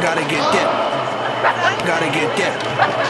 Gotta get that. Gotta get that.